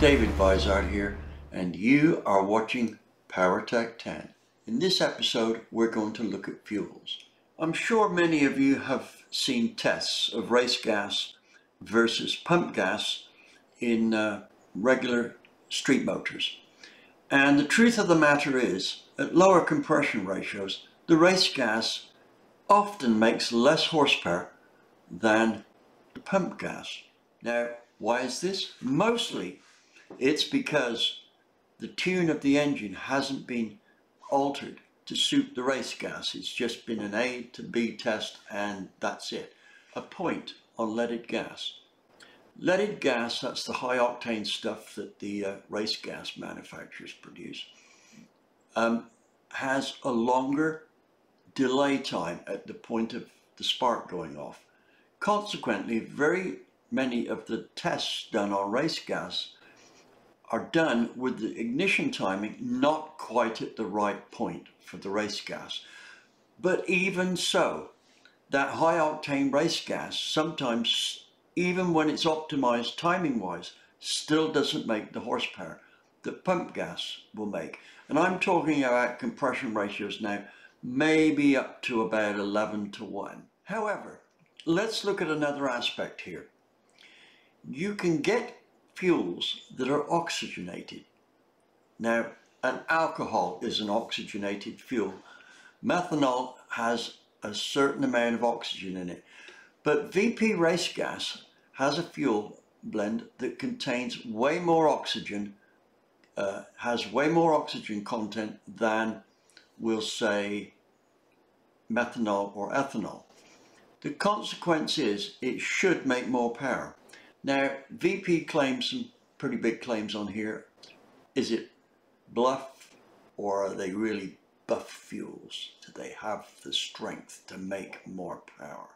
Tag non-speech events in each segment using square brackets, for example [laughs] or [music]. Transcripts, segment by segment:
David Vizard here, and you are watching PowerTech 10. In this episode, we're going to look at fuels. I'm sure many of you have seen tests of race gas versus pump gas in uh, regular street motors. And the truth of the matter is, at lower compression ratios, the race gas often makes less horsepower than the pump gas. Now, why is this? Mostly it's because the tune of the engine hasn't been altered to suit the race gas. It's just been an A to B test and that's it. A point on leaded gas. Leaded gas, that's the high octane stuff that the uh, race gas manufacturers produce, um, has a longer delay time at the point of the spark going off. Consequently, very many of the tests done on race gas are done with the ignition timing not quite at the right point for the race gas. But even so, that high octane race gas sometimes, even when it's optimized timing wise, still doesn't make the horsepower that pump gas will make. And I'm talking about compression ratios now, maybe up to about 11 to 1. However, let's look at another aspect here. You can get fuels that are oxygenated. Now, an alcohol is an oxygenated fuel. Methanol has a certain amount of oxygen in it. But VP race gas has a fuel blend that contains way more oxygen, uh, has way more oxygen content than we'll say methanol or ethanol. The consequence is it should make more power. Now, VP claims some pretty big claims on here. Is it bluff or are they really buff fuels? Do they have the strength to make more power?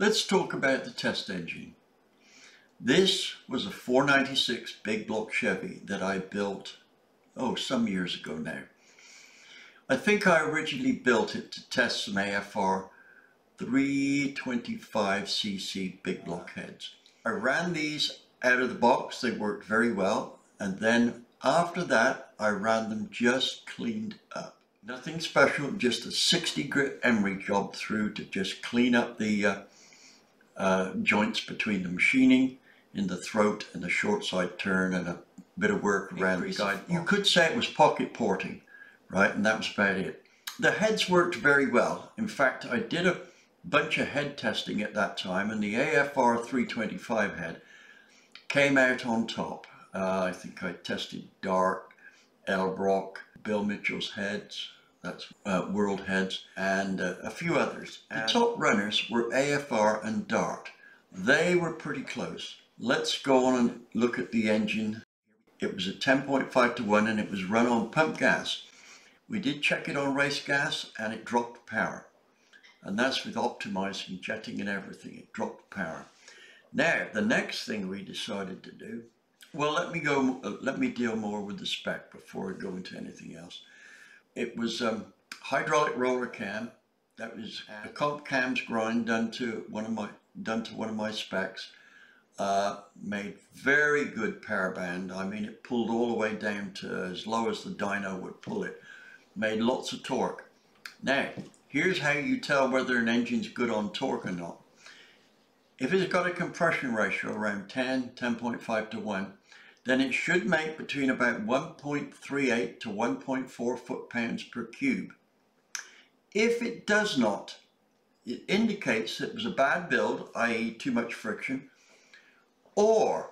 Let's talk about the test engine. This was a 496 big block Chevy that I built, oh, some years ago now. I think I originally built it to test some AFR 325cc big block heads. I ran these out of the box, they worked very well, and then after that I ran them just cleaned up. Nothing special, just a 60 grit emery job through to just clean up the uh, uh, joints between the machining in the throat and the short side turn and a bit of work around the guide. You could say it was pocket porting right? And that was about it. The heads worked very well. In fact, I did a bunch of head testing at that time and the AFR 325 head came out on top. Uh, I think I tested Dart, Edelbrock, Bill Mitchell's heads, that's uh, World Heads, and uh, a few others. And the top runners were AFR and Dart. They were pretty close. Let's go on and look at the engine. It was a 10.5 to 1 and it was run on pump gas. We did check it on race gas and it dropped power. And that's with optimizing, jetting and everything. It dropped power. Now, the next thing we decided to do, well, let me go, let me deal more with the spec before I go into anything else. It was um, hydraulic roller cam. That was a comp cams grind done to one of my, done to one of my specs. Uh, made very good power band. I mean, it pulled all the way down to as low as the dyno would pull it made lots of torque. Now, here's how you tell whether an engine's good on torque or not. If it's got a compression ratio around 10, 10.5 to 1, then it should make between about 1.38 to 1.4 foot-pounds per cube. If it does not, it indicates it was a bad build, i.e. too much friction, or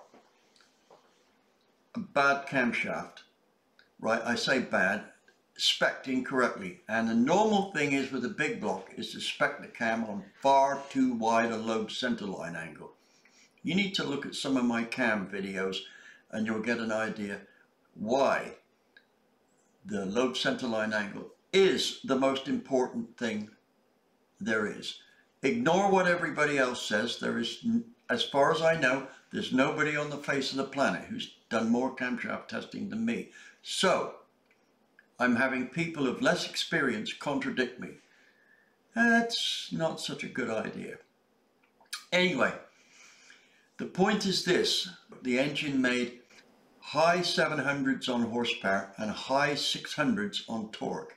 a bad camshaft. Right, I say bad, spec'd incorrectly. And the normal thing is with a big block is to spec the cam on far too wide a lobe centerline angle. You need to look at some of my cam videos and you'll get an idea why the lobe centerline angle is the most important thing there is. Ignore what everybody else says. There is, as far as I know, there's nobody on the face of the planet who's done more camshaft testing than me. So, I'm having people of less experience contradict me. That's not such a good idea. Anyway, the point is this, the engine made high 700s on horsepower and high 600s on torque,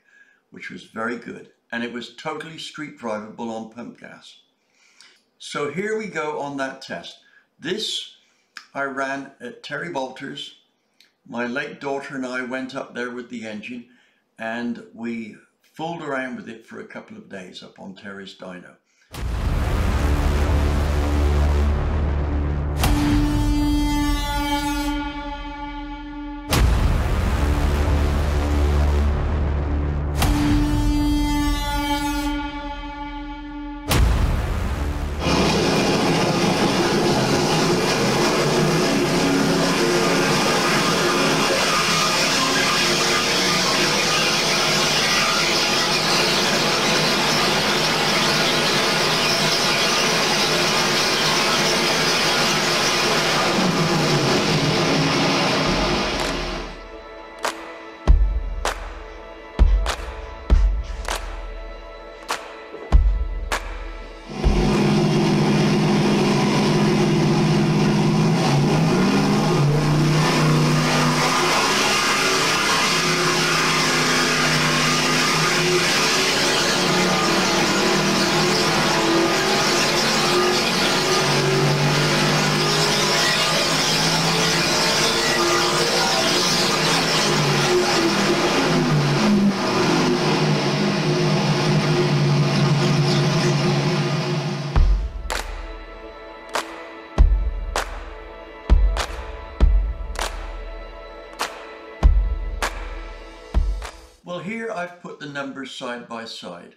which was very good. And it was totally street drivable on pump gas. So here we go on that test. This I ran at Terry Bolter's. My late daughter and I went up there with the engine and we fooled around with it for a couple of days up on Terry's dyno. Well, here I've put the numbers side by side.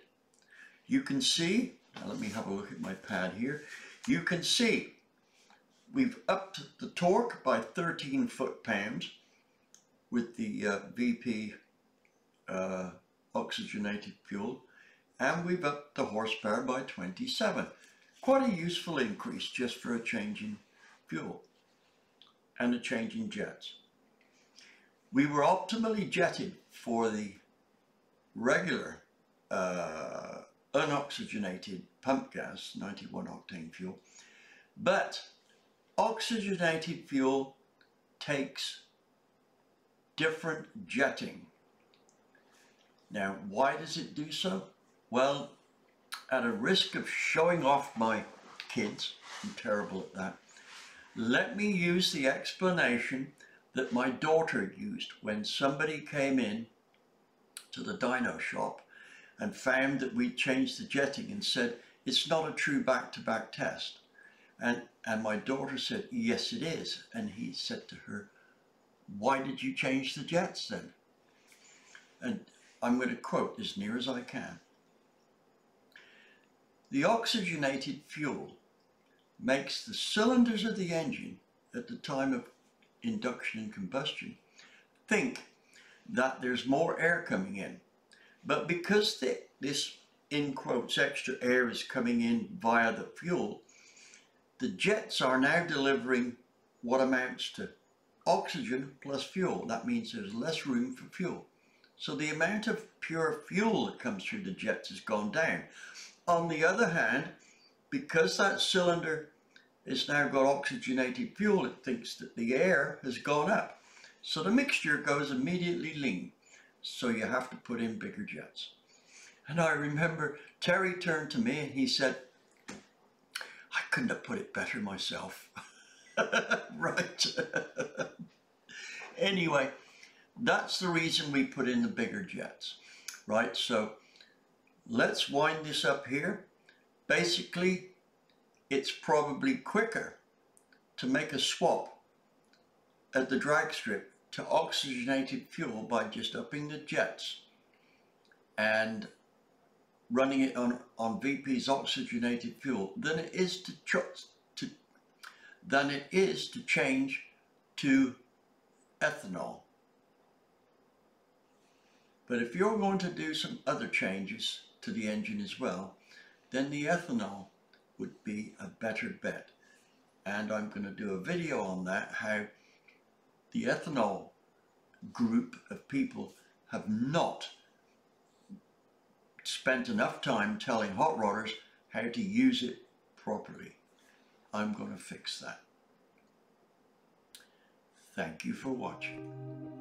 You can see, let me have a look at my pad here. You can see we've upped the torque by 13 foot-pounds with the uh, VP uh, oxygenated fuel and we've upped the horsepower by 27. Quite a useful increase just for a change in fuel and a change in jets. We were optimally jetted for the regular uh, unoxygenated pump gas, 91 octane fuel, but oxygenated fuel takes different jetting. Now, why does it do so? Well, at a risk of showing off my kids, I'm terrible at that, let me use the explanation that my daughter used when somebody came in to the dyno shop and found that we'd changed the jetting and said, it's not a true back-to-back -back test. And, and my daughter said, yes, it is. And he said to her, why did you change the jets then? And I'm going to quote as near as I can. The oxygenated fuel makes the cylinders of the engine at the time of induction and combustion think that there's more air coming in. But because the, this, in quotes, extra air is coming in via the fuel, the jets are now delivering what amounts to oxygen plus fuel. That means there's less room for fuel. So the amount of pure fuel that comes through the jets has gone down. On the other hand, because that cylinder has now got oxygenated fuel, it thinks that the air has gone up. So the mixture goes immediately lean. So you have to put in bigger jets. And I remember Terry turned to me and he said, I couldn't have put it better myself. [laughs] right. [laughs] anyway, that's the reason we put in the bigger jets. Right, so let's wind this up here. Basically, it's probably quicker to make a swap at the drag strip to oxygenated fuel by just upping the jets and running it on, on VP's oxygenated fuel than it is to, to than it is to change to ethanol. But if you're going to do some other changes to the engine as well, then the ethanol would be a better bet. And I'm going to do a video on that, how the ethanol group of people have not spent enough time telling hot rodders how to use it properly. I'm going to fix that. Thank you for watching.